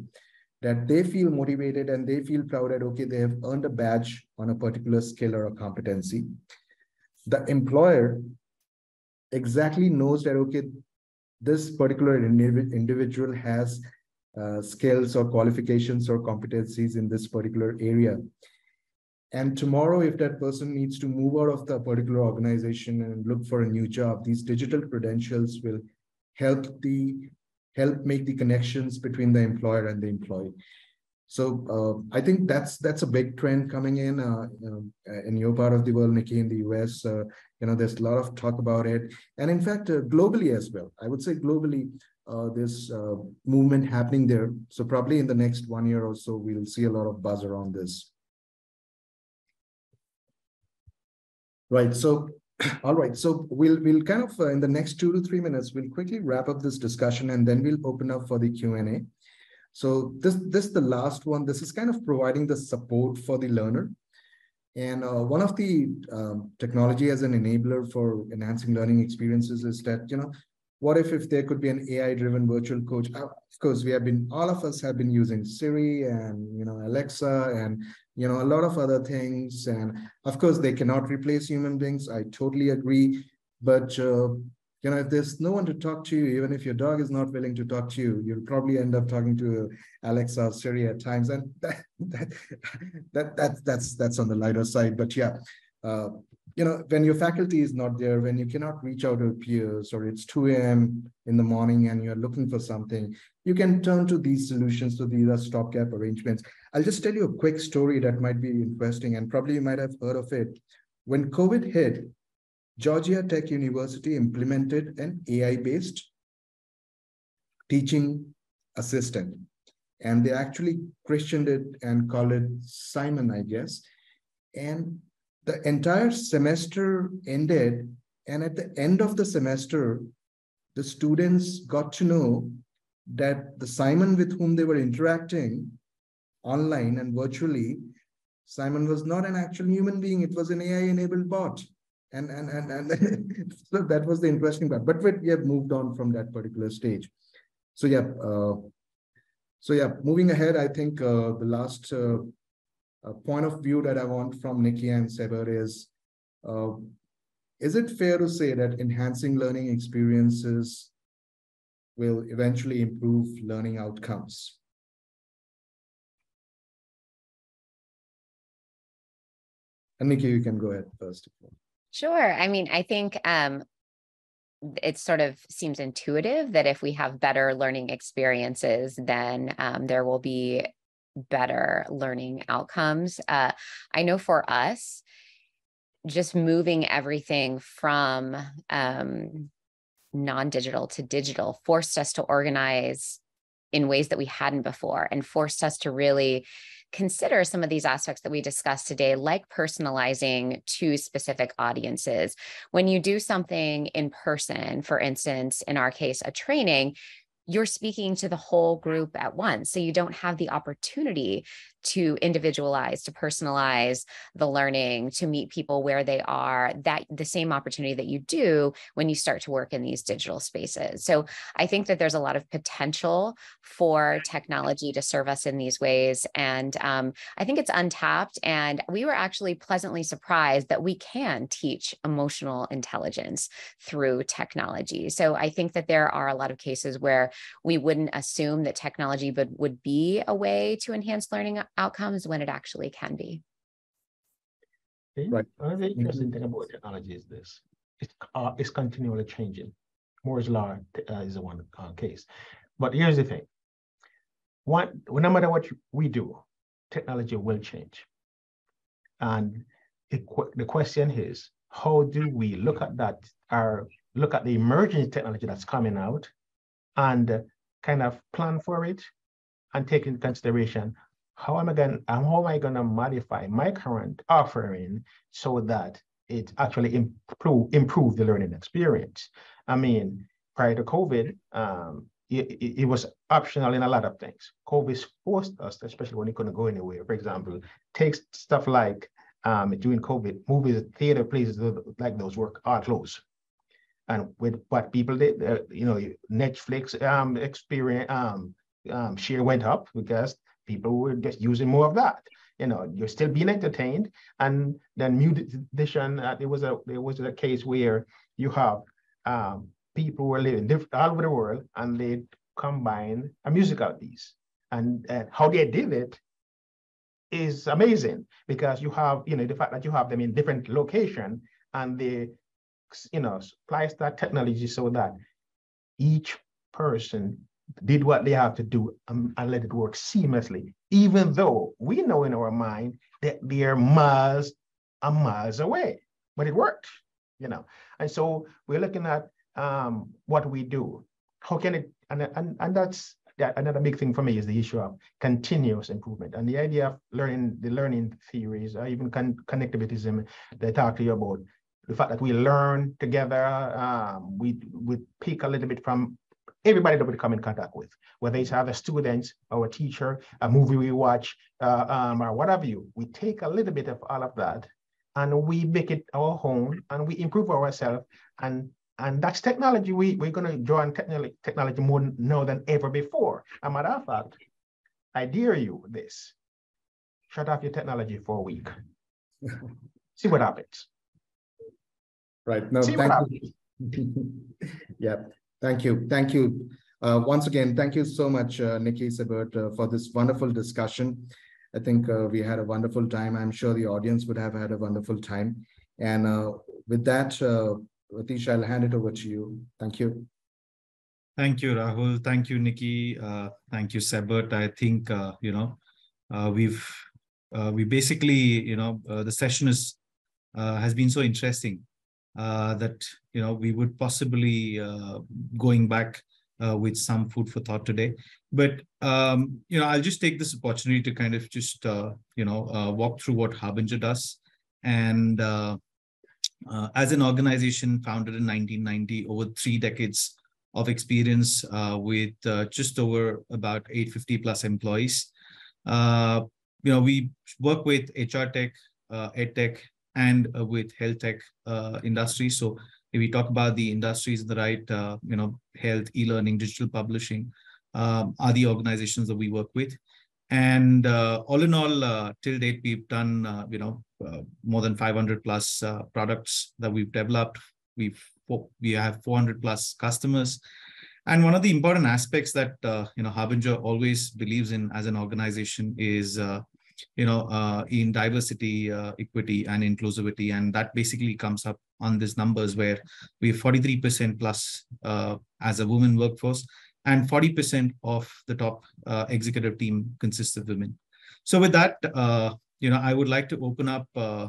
that they feel motivated and they feel proud that okay they have earned a badge on a particular skill or a competency. The employer exactly knows that okay this particular individual has uh, skills or qualifications or competencies in this particular area and tomorrow, if that person needs to move out of the particular organization and look for a new job, these digital credentials will help the help make the connections between the employer and the employee. So uh, I think that's that's a big trend coming in uh, in your part of the world, Nikki, in the US. Uh, you know, there's a lot of talk about it, and in fact, uh, globally as well. I would say globally, uh, this uh, movement happening there. So probably in the next one year or so, we'll see a lot of buzz around this. Right. So, all right. So we'll we'll kind of uh, in the next two to three minutes, we'll quickly wrap up this discussion, and then we'll open up for the Q and A. So this this the last one. This is kind of providing the support for the learner. And uh, one of the um, technology as an enabler for enhancing learning experiences is that, you know, what if if there could be an AI driven virtual coach? Uh, of course, we have been all of us have been using Siri and you know Alexa and you know a lot of other things. And of course, they cannot replace human beings. I totally agree. But uh, you know, if there's no one to talk to you, even if your dog is not willing to talk to you, you'll probably end up talking to Alexa or Siri at times, and that that, that, that that's that's on the lighter side. But yeah, uh, you know, when your faculty is not there, when you cannot reach out to peers, or it's 2 a.m. in the morning and you're looking for something, you can turn to these solutions. So these are stopgap arrangements. I'll just tell you a quick story that might be interesting, and probably you might have heard of it. When COVID hit, Georgia Tech University implemented an AI-based teaching assistant. And they actually christened it and called it Simon, I guess. And the entire semester ended. And at the end of the semester, the students got to know that the Simon with whom they were interacting online and virtually, Simon was not an actual human being, it was an AI enabled bot. And and and, and so that was the interesting part. But we have moved on from that particular stage. So yeah uh, so yeah moving ahead i think uh, the last uh, uh point of view that i want from nikki and Sebert is uh, is it fair to say that enhancing learning experiences will eventually improve learning outcomes and nikki you can go ahead first Sure. I mean, I think um, it sort of seems intuitive that if we have better learning experiences, then um, there will be better learning outcomes. Uh, I know for us, just moving everything from um, non digital to digital forced us to organize in ways that we hadn't before and forced us to really consider some of these aspects that we discussed today, like personalizing to specific audiences. When you do something in person, for instance, in our case, a training, you're speaking to the whole group at once. So you don't have the opportunity to individualize, to personalize the learning, to meet people where they are, that the same opportunity that you do when you start to work in these digital spaces. So I think that there's a lot of potential for technology to serve us in these ways. And um, I think it's untapped. And we were actually pleasantly surprised that we can teach emotional intelligence through technology. So I think that there are a lot of cases where we wouldn't assume that technology would, would be a way to enhance learning outcomes when it actually can be. Right. Another interesting thing about technology is this: it's uh, it's continually changing. Moore's law uh, is the one uh, case, but here's the thing: one, no matter what we do, technology will change, and it, the question is, how do we look at that? Or look at the emerging technology that's coming out, and kind of plan for it, and take into consideration how am I going how am I going to modify my current offering so that it actually improve improve the learning experience? I mean, prior to COVID, um, it, it, was optional in a lot of things. COVID forced us, especially when you couldn't go anywhere. For example, take stuff like um, during COVID, movies, theater places like those were are closed. And with what people did, uh, you know, Netflix um, experience um, um, share went up because people were just using more of that. You know, you're still being entertained. And then musician, uh, there was a there was a case where you have um, people who are living different, all over the world, and they combine a musical piece. And, and how they did it is amazing because you have, you know, the fact that you have them in different location and they, you know, splice that technology so that each person did what they have to do um, and let it work seamlessly, even though we know in our mind that they're miles and miles away, but it worked, you know. And so we're looking at um, what we do. How can it, and, and, and that's that another big thing for me is the issue of continuous improvement and the idea of learning the learning theories or even con connectivitism they talk to you about the fact that we learn together um, we we pick a little bit from everybody that we come in contact with, whether it's other students, our teacher, a movie we watch, uh, um, or whatever you, we take a little bit of all of that and we make it our own and we improve ourselves. And and that's technology. We, we're going to draw on technology, technology more now than ever before. As A matter of fact, I dare you this. Shut off your technology for a week. See what happens. Right. No, See thank you. yeah. Thank you. Thank you. Uh, once again, thank you so much, uh, Nikki Sebert, uh, for this wonderful discussion. I think uh, we had a wonderful time. I'm sure the audience would have had a wonderful time. And uh, with that, uh, Ratish, I'll hand it over to you. Thank you. Thank you, Rahul. Thank you, Nikki. Uh, thank you, Sebert. I think, you know, we've, we basically, you know, the session is, has been so interesting that, you know, we would possibly going back with some food for thought today. But, um, you know, I'll just take this opportunity to kind of just, you know, walk through what Harbinger does. And uh, as an organization founded in 1990, over three decades of experience uh, with uh, just over about 850 plus employees. Uh, you know, we work with HR tech, uh, ed tech, and uh, with health tech industry. So if we talk about the industries, the right, you know, health, e-learning, digital publishing um, are the organizations that we work with. And uh, all in all, uh, till date, we've done uh, you know more than 500 plus products that we've developed. We've we have 400 plus customers. And one of the important aspects that uh, you know Harbinger always believes in as an organization is uh, you know uh, in diversity, equity, and inclusivity, and that basically comes up on these numbers where we have 43% plus as a women workforce, and 40% of the top uh, executive team consists of women. So with that, uh, you know, I would like to open up uh,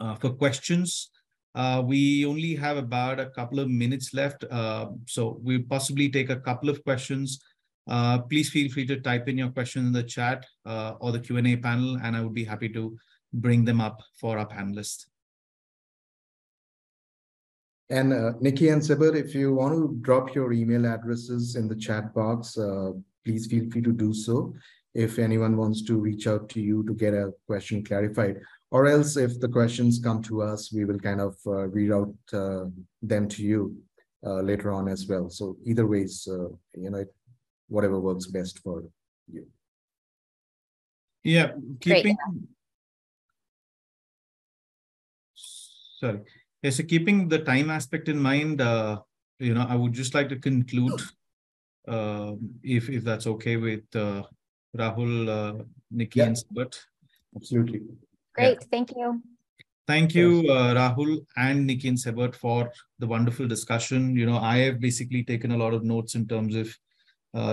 uh for questions. Uh, we only have about a couple of minutes left, uh, so we'll possibly take a couple of questions. Please feel free to type in your question in the chat or the Q&A panel, and I would be happy to bring them up for our panelists. And uh, Nikki and Sebert, if you want to drop your email addresses in the chat box, uh, please feel free to do so. If anyone wants to reach out to you to get a question clarified, or else if the questions come to us, we will kind of uh, read out uh, them to you uh, later on as well. So either ways, uh, you know, whatever works best for you. Yeah, keeping. Great. Sorry yeah, so keeping the time aspect in mind, uh, you know, I would just like to conclude, uh, if if that's okay with uh, Rahul, uh, Nikki, yeah. and Sebert. Absolutely. Great, yeah. thank you. Thank you, uh, Rahul and Nikki and Sebert for the wonderful discussion. You know, I have basically taken a lot of notes in terms of uh,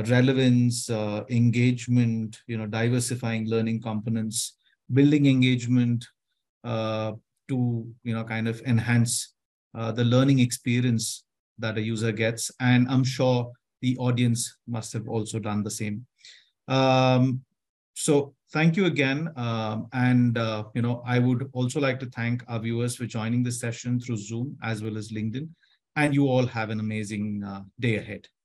relevance, uh, engagement, you know, diversifying learning components, building engagement, uh, to you know kind of enhance uh, the learning experience that a user gets. And i'm sure the audience must have also done the same. Um, so thank you again. Um, and uh, you know i would also like to thank our viewers for joining this session through zoom as well as linkedin. And you all have an amazing uh, day ahead